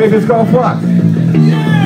maybe it's called Flux.